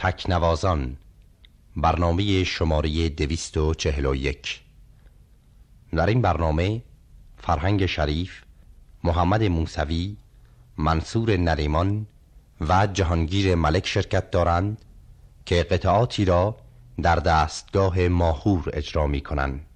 تکنوازان برنامه شماره دویست و چهل و یک. در این برنامه فرهنگ شریف محمد موسوی منصور نریمان و جهانگیر ملک شرکت دارند که قطعاتی را در دستگاه ماهور اجرا می کنند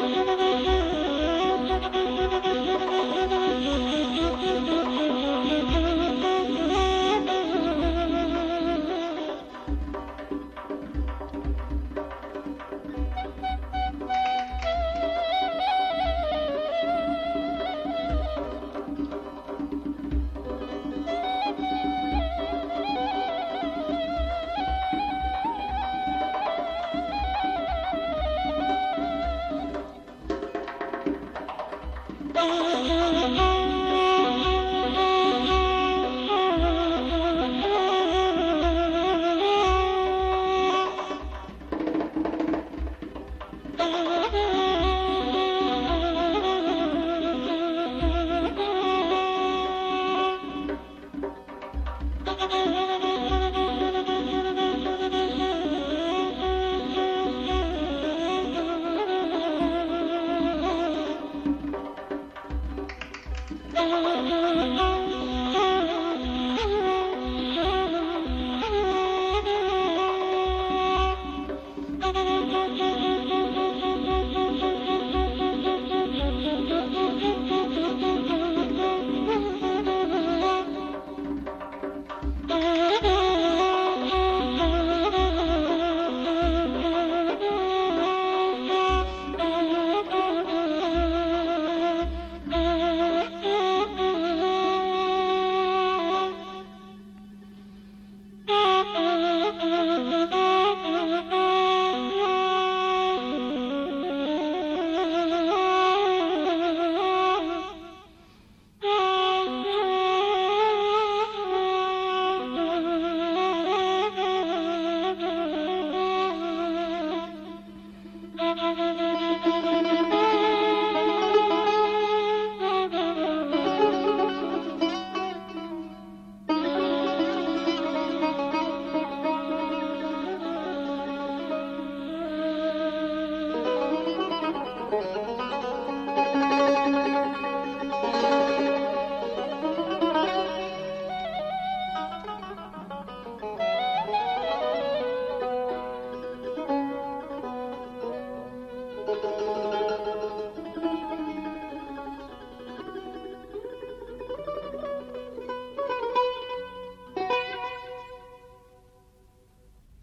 Thank you.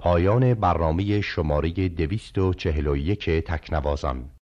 پایان برنامه شماره 241 تکنوازان.